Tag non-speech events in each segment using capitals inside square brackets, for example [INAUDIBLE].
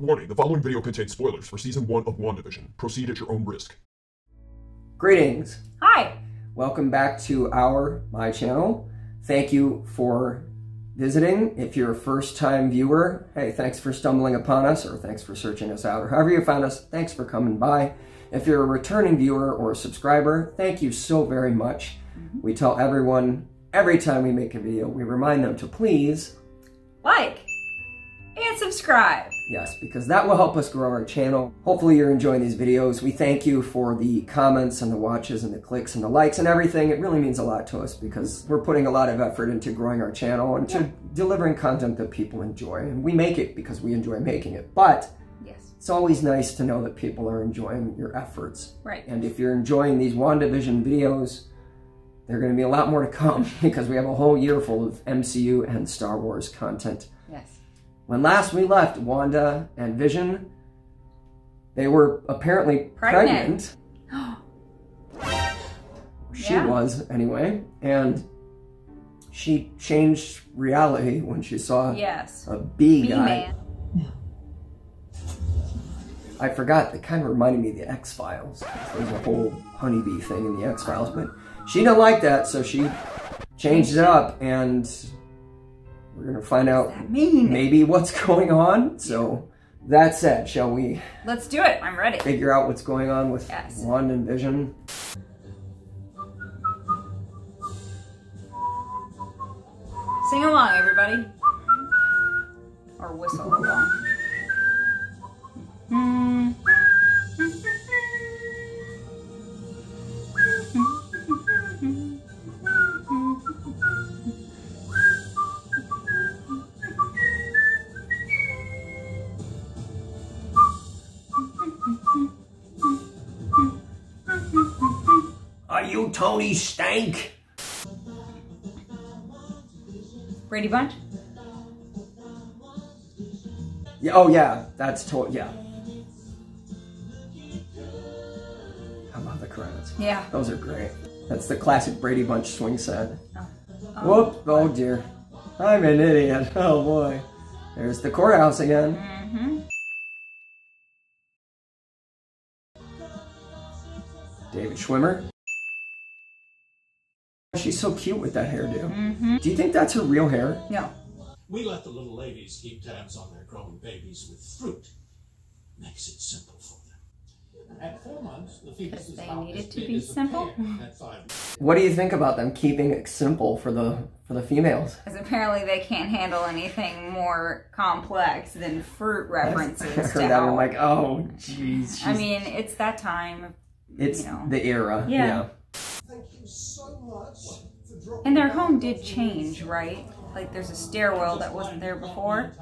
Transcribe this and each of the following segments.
Warning, the following video contains spoilers for season 1 of WandaVision. Proceed at your own risk. Greetings. Hi. Welcome back to our my channel. Thank you for visiting. If you're a first-time viewer, hey, thanks for stumbling upon us or thanks for searching us out or however you found us, thanks for coming by. If you're a returning viewer or a subscriber, thank you so very much. Mm-hmm. We tell everyone every time we make a video, we remind them to please Like and subscribe. Yes, because that will help us grow our channel. Hopefully you're enjoying these videos. We thank you for the comments and the watches and the clicks and the likes and everything. It really means a lot to us because we're putting a lot of effort into growing our channel and to delivering content that people enjoy. And we make it because we enjoy making it. But Yes. it's always nice to know that people are enjoying your efforts. Right. And if you're enjoying these WandaVision videos, there are going to be a lot more to come [LAUGHS] because we have a whole year full of MCU and Star Wars content. When last we left Wanda and Vision, they were apparently pregnant. Pregnant. [GASPS] She Yeah. was, anyway. And she changed reality when she saw Yes. a bee Bee guy. man. I forgot, that kind of reminded me of the X Files. There's a whole honeybee thing in the X Files, but she didn't like that, so she changed it up, and we're gonna find out maybe what's [LAUGHS] going on. So, that said, shall we Let's do it. I'm ready. figure out what's going on with Yes. Wanda and Vision? Sing along, everybody. Or whistle along. Hmm. You Tony Stank? Brady Bunch? Yeah, oh yeah, that's to- yeah. How about the credits? Yeah. Those are great. That's the classic Brady Bunch swing set. Oh. Whoop! Oh dear, I'm an idiot. [LAUGHS] Oh boy, there's the courthouse again. Mm-hmm. David Schwimmer. She's so cute with that hairdo. Mm-hmm. Do you think that's her real hair? No. We let the little ladies keep tabs on their growing babies with fruit. Makes it simple for them. At four months, the fetus Because is they need it to be simple? At five, What do you think about them keeping it simple for the for the females? Because apparently they can't handle anything more complex than fruit [LAUGHS] references. I heard to that. I'm like, oh, jeez. I mean, it's that time. it's you know. the era. Yeah. yeah. Thank you so much And their home did change, right? Like there's a stairwell that wasn't there before.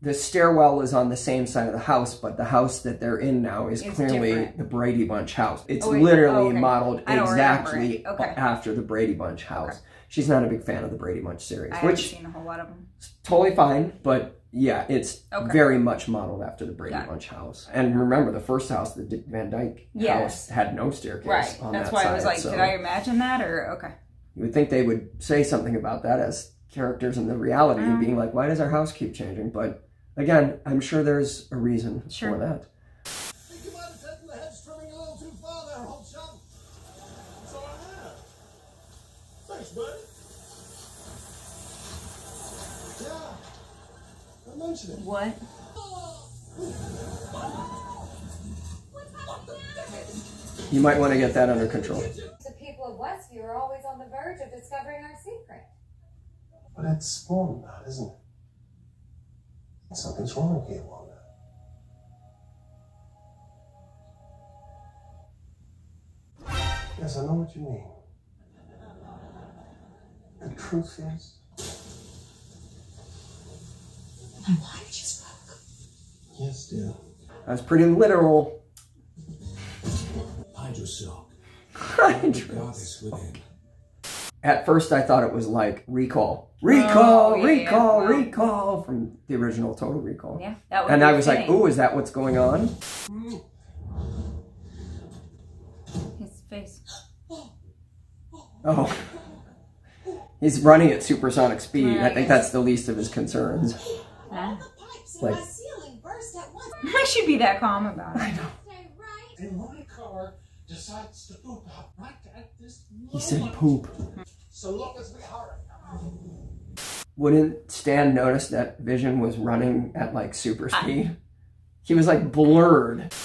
the stairwell is on the same side of the house, but the house that they're in now is It's clearly different. the Brady Bunch house. It's Oh, literally Oh, okay. modeled I don't remember exactly. Okay. after the Brady Bunch house. She's not a big fan of the Brady Bunch series, I haven't which seen a whole lot of them. totally fine, but yeah, it's Okay. very much modeled after the Brady. Bunch house. And remember, the first house, the Dick Van Dyke Yes. house, had no staircase Right. on That's that why side. I was like, so did I imagine that or okay? You would think they would say something about that as characters in the reality, Mm. being like, why does our house keep changing? But again, I'm sure there's a reason Sure. for that. think you might have taken the hedge trimming a little too far there, old chum. So I have. Thanks, buddy. Yeah. I mentioned it. What? You might want to get that under control. The people of Westview are always on the verge of discovering our secret. But it's spawned that, isn't it? Something's wrong here, Wanda. Yes, I know what you mean. The truth is, My water just broke. yes, dear. That's pretty literal. Hide yourself. Goddess At first, I thought it was like recall, recall, Oh, yeah, recall, yeah. recall from the original Total Recall. Yeah, that would And I was like, "Ooh, is that what's going on?" his face. Oh, he's running at supersonic speed. I think that's the least of his concerns. Huh? The pipes in Like- my ceiling burst at once. [LAUGHS] I should be that calm about it. Stay right. And my car decides to poop out right at this He said moment. poop. So long as we hurry. Wouldn't Stan notice that Vision was running at like super speed? He was like blurred. [LAUGHS]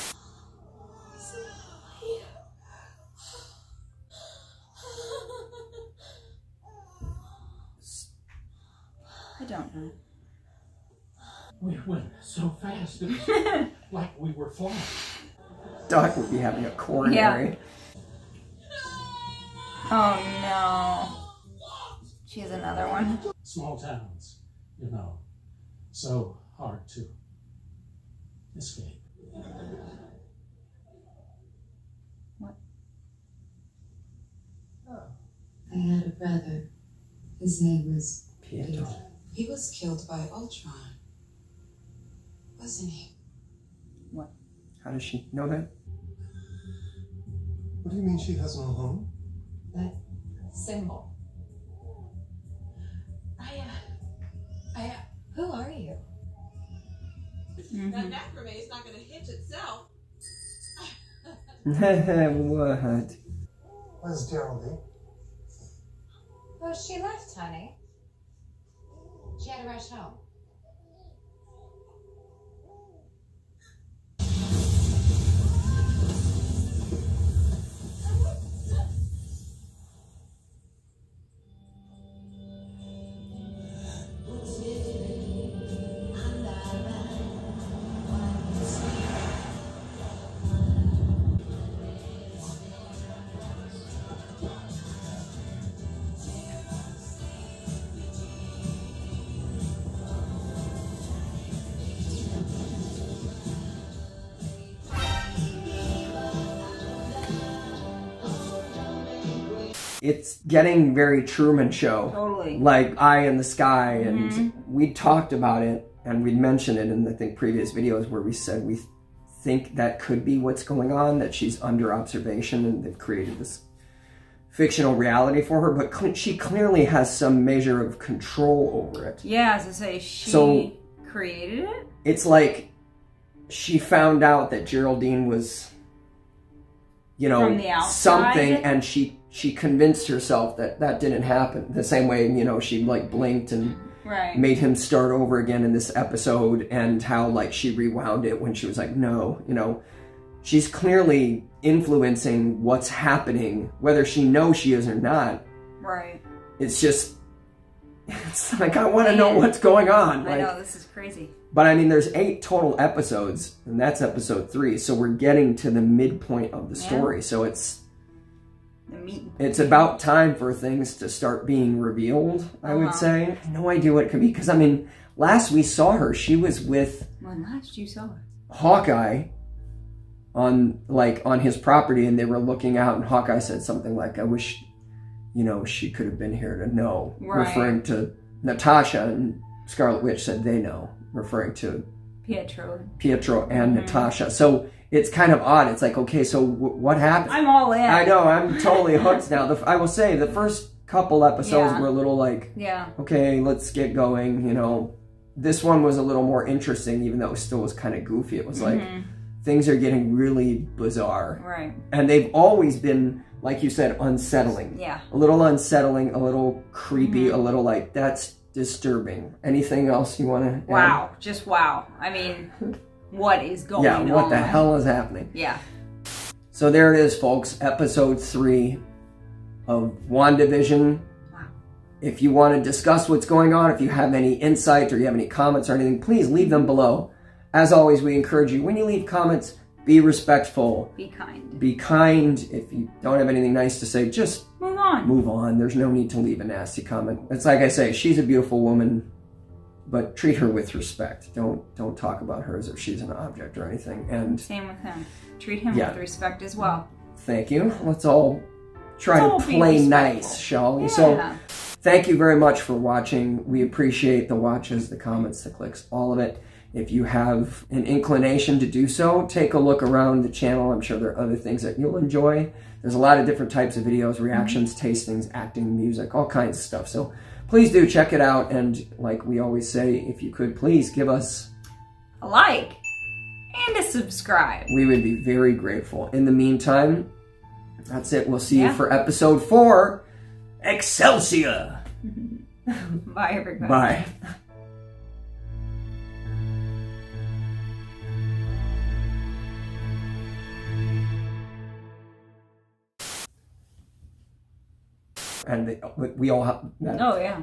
I don't know. We went so fast, it was [LAUGHS] like we were flying. Doc would be having a coronary. Yeah. Oh no. She has another one. Small towns, you know, so hard to escape. What? Oh. I had a brother. His name was Pietro. He was killed by Ultron. Wasn't he? What? How does she know that? What do you mean she has no home? That symbol. I, uh, I, uh, who are you? That macrame is not going to hitch itself. [LAUGHS] what? Where's Geraldine? Well, she left, honey. She had to rush home. It's getting very Truman Show. Totally. Like Eye in the Sky, and mm-hmm. we talked about it, and we'd mentioned it in I think previous videos where we said we think that could be what's going on, that she's under observation, and they've created this fictional reality for her. But cl- she clearly has some measure of control over it. Yeah, as I say, she So- created it. it's like she found out that Geraldine was, you know, From the outside? something, and she she convinced herself that that didn't happen. The same way, you know, she like blinked and Right. made him start over again in this episode, and how like she rewound it when she was like, no, you know, she's clearly influencing what's happening, whether she knows she is or not. Right. It's just. It's like I want to know what's going on. I Like, know this is crazy. but I mean, there's eight total episodes, and that's episode three. So we're getting to the midpoint of the Yeah. story. So it's The meat. it's about time for things to start being revealed. I would Uh-huh. say. No idea what it could be because I mean, last we saw her, she was with When last you saw her. Hawkeye on like on his property, and they were looking out, and Hawkeye said something like, "I wish, you know, she could have been here to know," Right. referring to Natasha, and Scarlet Witch said they know, referring to Pietro. Pietro and Mm-hmm. Natasha. So it's kind of odd. It's like, okay, so w- what happened? I'm all in. I know, I'm totally hooked now. The, I will say, the first couple episodes Yeah. were a little like, Yeah. okay, let's get going, you know. This one was a little more interesting, even though it still was kind of goofy. It was like, Mhm. things are getting really bizarre. Right. And they've always been, like you said, unsettling. Yeah. A little unsettling, a little creepy, Mm-hmm. a little like, that's disturbing. Anything else you want to Wow. Just wow. I mean, what is going Yeah, on? what the hell is happening? Yeah. So there it is, folks. Episode three of WandaVision. Wow. If you want to discuss what's going on, if you have any insight or you have any comments or anything, please leave them below. As always, we encourage you when you leave comments, be respectful, Be kind. be kind. If you don't have anything nice to say, just Move on. move on. There's no need to leave a nasty comment. It's like I say, she's a beautiful woman, but treat her with respect. Don't don't talk about her as if she's an object or anything. And Same with him. Treat him Yeah. with respect as well. Thank you. Let's all try Let's to be play nice, shall we? So, thank you very much for watching. We appreciate the watches, the comments, the clicks, all of it. If you have an inclination to do so, take a look around the channel. I'm sure there are other things that you'll enjoy. There's a lot of different types of videos, reactions, mm-hmm. tastings, acting, music, all kinds of stuff. So, please do check it out. And, like we always say, if you could please give us A like and a subscribe. We would be very grateful. In the meantime, that's it. We'll see you for episode four Excelsior! [LAUGHS] Bye, everybody. Bye. And we all have. Oh, yeah.